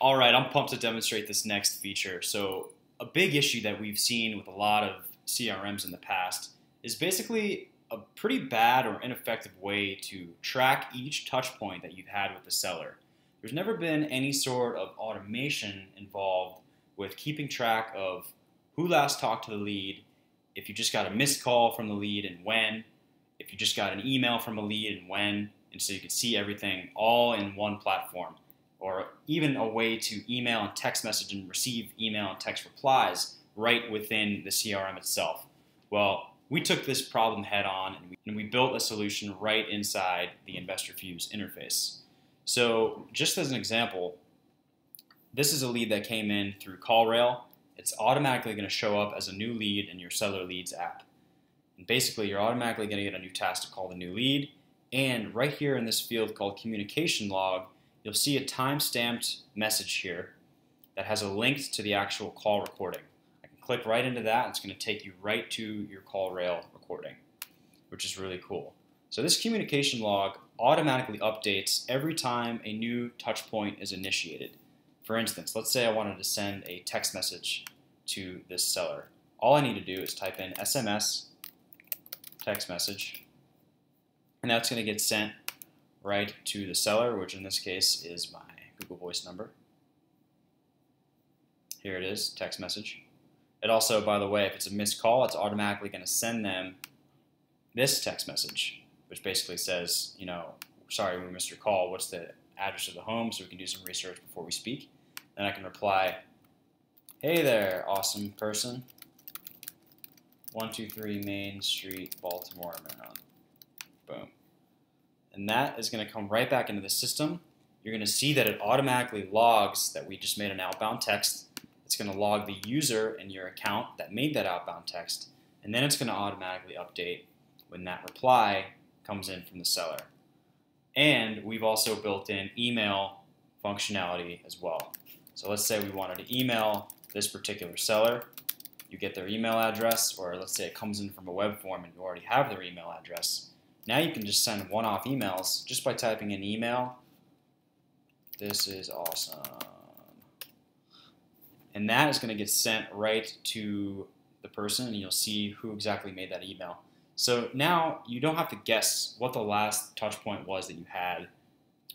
All right, I'm pumped to demonstrate this next feature. So a big issue that we've seen with a lot of CRMs in the past is basically a pretty bad or ineffective way to track each touch point that you've had with the seller. There's never been any sort of automation involved with keeping track of who last talked to the lead, if you just got a missed call from the lead and when, if you just got an email from a lead and when, and so you can see everything all in one platform, or even a way to email and text message and receive email and text replies right within the CRM itself. Well, we took this problem head on and we, and we built a solution right inside the InvestorFuse interface. So, just as an example, this is a lead that came in through CallRail. It's automatically going to show up as a new lead in your Seller Leads app. And basically, you're automatically going to get a new task to call the new lead. And right here in this field called Communication Log, you'll see a time-stamped message here that has a link to the actual call recording. I can click right into that. And it's going to take you right to your CallRail recording, which is really cool. So this communication log automatically updates every time a new touch point is initiated. For instance, let's say I wanted to send a text message to this seller. All I need to do is type in SMS text message, and that's going to get sent right to the seller, which in this case is my Google Voice number. Here it is, text message. It also, by the way, if it's a missed call, it's automatically going to send them this text message, which basically says, you know, sorry, we missed your call. What's the address of the home so we can do some research before we speak? Then I can reply, hey there, awesome person. 123 Main Street, Baltimore, Maryland. And that is going to come right back into the system. You're going to see that it automatically logs that we just made an outbound text. It's going to log the user in your account that made that outbound text. And then it's going to automatically update when that reply comes in from the seller. And we've also built in email functionality as well. So let's say we wanted to email this particular seller. You get their email address, or let's say it comes in from a web form and you already have their email address. Now you can just send one-off emails just by typing an email. This is awesome. And that is going to get sent right to the person, and you'll see who exactly made that email. So now you don't have to guess what the last touch point was that you had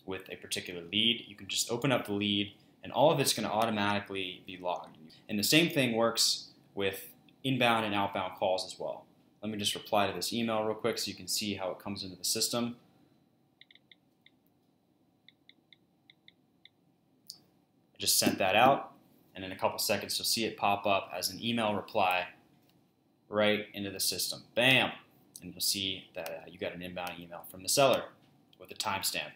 with a particular lead. You can just open up the lead, and all of it's going to automatically be logged. And the same thing works with inbound and outbound calls as well. Let me just reply to this email real quick so you can see how it comes into the system. I just sent that out, and in a couple seconds you'll see it pop up as an email reply right into the system. Bam! And you'll see that uh, you got an inbound email from the seller with a timestamp.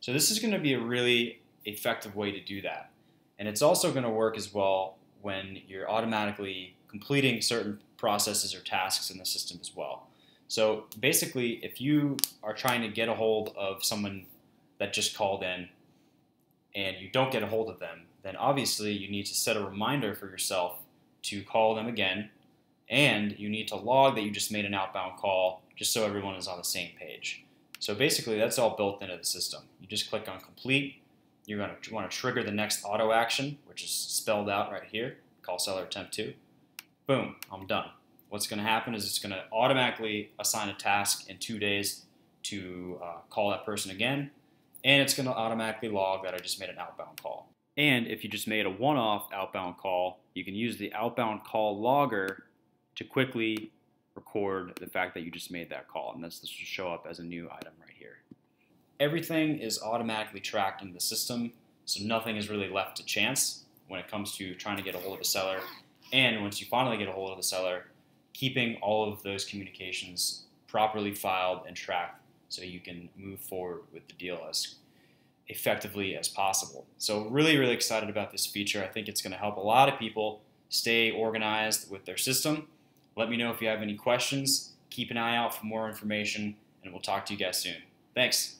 So this is going to be a really effective way to do that. And it's also going to work as well when you're automatically completing certain processes or tasks in the system as well. So basically, if you are trying to get a hold of someone that just called in and you don't get a hold of them, then obviously you need to set a reminder for yourself to call them again and you need to log that you just made an outbound call just so everyone is on the same page. So basically that's all built into the system. You just click on complete. You're going to want to trigger the next auto action, which is spelled out right here, call seller attempt 2 boom, I'm done. What's going to happen is it's going to automatically assign a task in two days to uh, call that person again, and it's going to automatically log that I just made an outbound call. And if you just made a one-off outbound call, you can use the outbound call logger to quickly record the fact that you just made that call, and that's this will show up as a new item right here. Everything is automatically tracked in the system, so nothing is really left to chance when it comes to trying to get a hold of a seller and once you finally get a hold of the seller, keeping all of those communications properly filed and tracked so you can move forward with the deal as effectively as possible. So really, really excited about this feature. I think it's going to help a lot of people stay organized with their system. Let me know if you have any questions. Keep an eye out for more information, and we'll talk to you guys soon. Thanks.